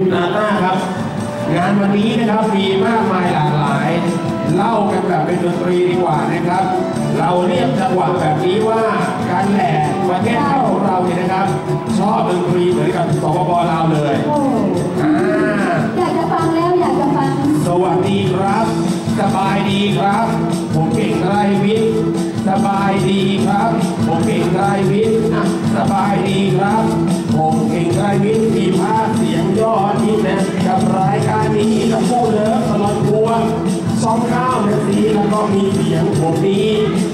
คุณอาต้าครับ งานวันนี้นะครับมีมากมายหลากหลาย เล่ากันแบบเป็นดนตรีดีกว่านะครับ เราเรียกจังหวะแบบนี้ว่าการแหล่ประเทศไทยของเราเนี่ยนะครับ ชอบดนตรีเหมือนกับสปปลาวเลยายการนี้กับผู้เลิฟตลอดพวงสองข้านสีแล้วก็มีเสียงผมนี้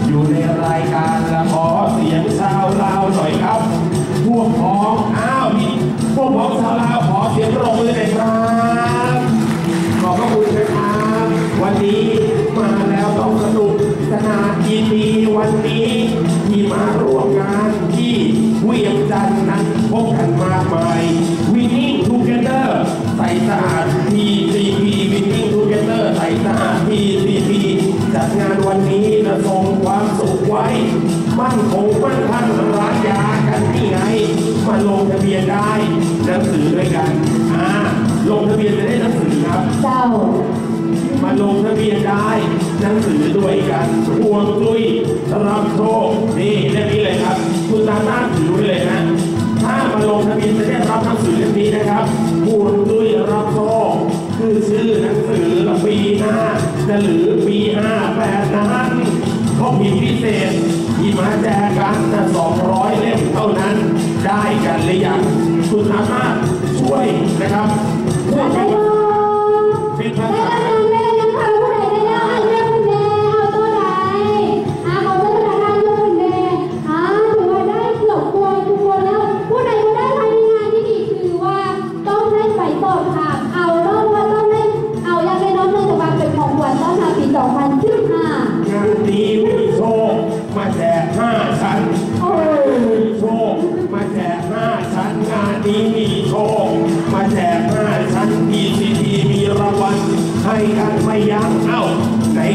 อยู่ในรายการและขอเสียงชาวลาวหน่อยครับ พวกพ้อง มั่นคงมั่นคั่งร้านยากันที่ไหนมาลงทะเบียนได้หนังสือด้วยกันอ่าลงทะเบียนจะได้หนังสือครับ เจ้า มาลงทะเบียนได้หนังสือด้วยกันพวงจุ้ยรับโชคนี่เล่มนี้เลยครับ คุณตาต้าถือไว้เลยนะถ้ามาลงทะเบียนจะได้รับหนังสือเล่มนี้นะครับพวงจุ้ยรับโชคคือชื่อหนังสือปีหน้าจะหรือปีห้าแปดนั้นเขาพิมพ์พิเศษ มาแจกกันนะ200เล่มเท่านั้นได้กันหรือยังคุณตาต้าช่วยนะครับพวกได้ยังเป็นภาได้ษา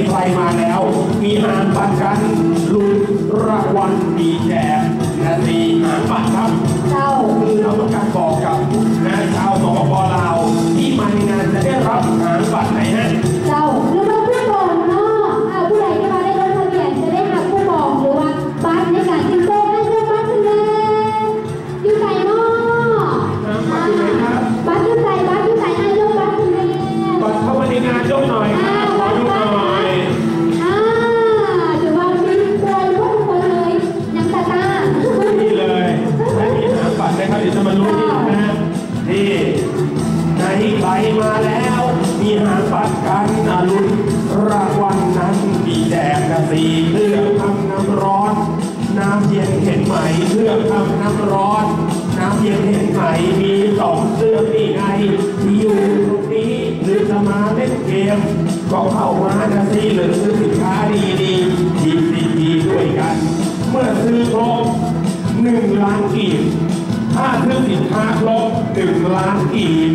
ใครมาแล้ว มีหางบัตรกันลุ้นรางวัลมีแจกนาทีหางบัตรครับ เจ้าคือเราต้องการบอกกับนะชาวสปปลาว มีหางบัตรกันอารุณรางวัลนั้นมีแจกกระสีเครื่องทำน้ำร้อน น้ำเย็นเห็นไหมเครื่องทำน้ำร้อน น้ำเย็นเห็นไหมมีสองเครื่องนี่ไงที่อยู่ตรงนี้หรือจะมาเล่นเกมก็เข้ามานะสิหรือซื้อสินค้าดีๆดีดีด้วยกัน เมื่อซื้อครบหนึ่งล้านกีบถ้าซื้อสินค้าครบ หนึ่งล้านกีบ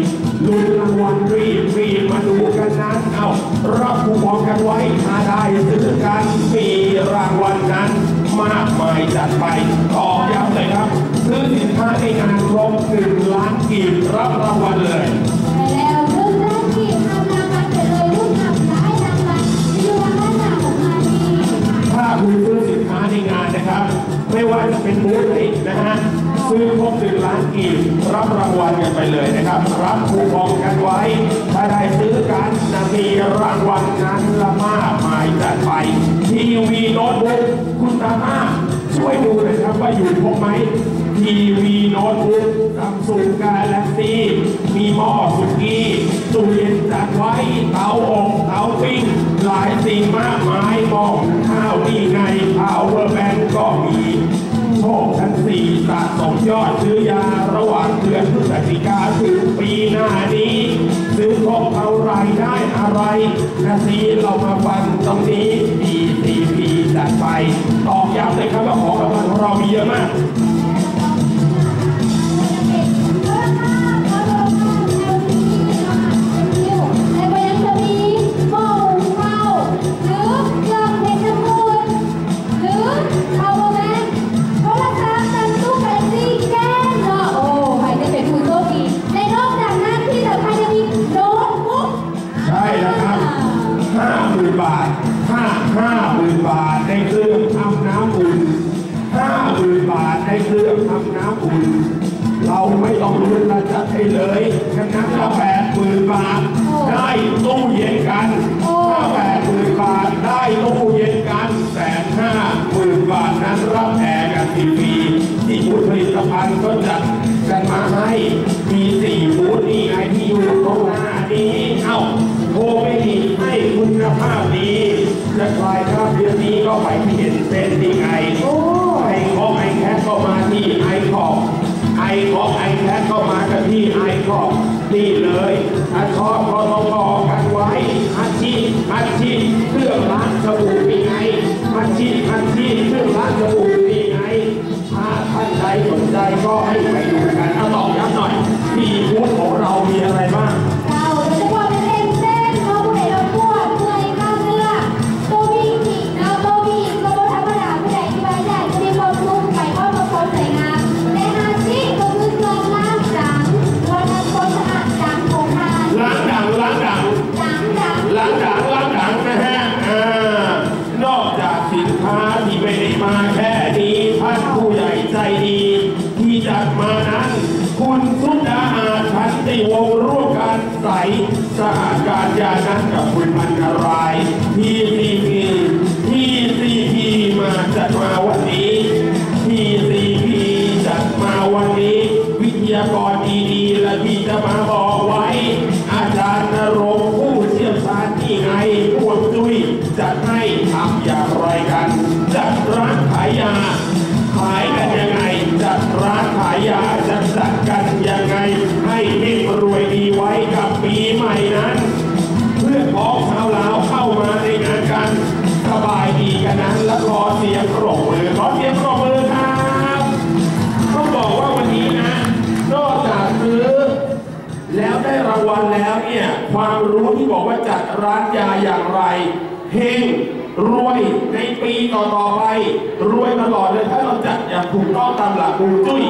ลุ้นรางวัลรีบรีบมาดูกันนั้นเอารับคูปองกันไว้ถ้าได้ซื้อกันมีรางวัลนั้น มากมายจัดไปตอกย้ำเลยครับ ซื้อสินค้าในงานครบหนึ่งล้านกีบรับรางวัลเลยแล้วซื้องแรกที่ทำรางวัลไปเลยรุ่นอับได้รางวัลดูว่าหน้าของงานนี้ถ้าคุณซื้อสินค้าในงานนะครับ ไม่ว่าจะเป็นบูธไหนนะฮะซื้อครบหนึ่งล้านกีบ วัลกันไปเลยนะครับ รับคูปองกันไว้ ถ้าได้ซื้อกันนะมีรางวัลนั้นละมากมายจัดไป ทีวีโน้ตบุ๊กคุณตาม่าช่วยดูหน่อยครับว่าอยู่ครบไหมทีวีโน้ตบุ๊ก Samsung Galaxy มีหม้อสุกี้ตู้เย็นจัดไว้เตาอบเตาปิ้ง หลายสิ่งมากมายมองข้าวนี่ไง power bank สี่สะสมยอดซื้อยาระหว่างเดือนพฤศจิกาถึงปีหน้านี้ ซื้อครบเท่าไรได้อะไรนาซีเรามาฟังตรงนี้ DCP จัดไปตอกย้ำเลยครับว่าของรางวัลของเรามีเยอะมาก เขาไม่ต้องลุ้นนะจัดให้เลยชนะละแปดหมื่นบาทได้ตู้เย็นกันถ้าแปดหมื่นบาทได้ตู้เย็นกันแสนห้าหมื่นบาทนั้นรับแอร์กันทีวีที่บูธผลิตภัณฑ์ก็จัดกันมาให้มีสี่บูธนี่ไงที่อยู่ตรงหน้านี้เอ้าโทรไปดีให้คุณภาพดีจะคลายครับเดือนนี้ก็ไปที่เห็นเป็นที่ไงโอ้ไอคอกไอแคทก็มาที่ไอ ของไอแคทก็มากันที่ไอคอกนี่เลยถ้าชอบก็ต้องบอกันไว้อาชีอาชีเครื่องล้างสบู่มีไงอาชีอาชีเครื่องล้างสบู่มีไงถ้าท่านใดสนใจก็ให้ไปดูกันเอาตอ ใสสหการยานั้นกับคุณพันนารายทีซีพีทีซีพีมาจัดมาวันนี้ทีซีพีจัดมาวันนี้ วิทยากรดีๆและที่จะมาบอกไว้ อาจารย์นรงผู้เชี่ยวชาญที่ไงพวกจุ้ยจะให้ทำอย่างไรกัน จัดร้านขายยาขายกันยังไงจัดร้านขายยาจะจัดกันยังไงให้เฮงรวยดีไว้กับ ปีใหม่นั้นเพื่อนพ้องชาวลาวเข้ามาในงานกันสบายดีกันนั้นและขอเสียงปรบมือขอเสียงปรบมือครับต้องบอกว่าวันนี้นะนอกจากซื้อแล้วได้รางวัลแล้วเนี่ยความรู้ที่บอกว่าจัดร้านยาอย่างไรเฮงรวยในปีต่อๆไป รวยตลอดเลยถ้าเราจัดอย่างถูกต้องตามหลักฮวงจุ้ย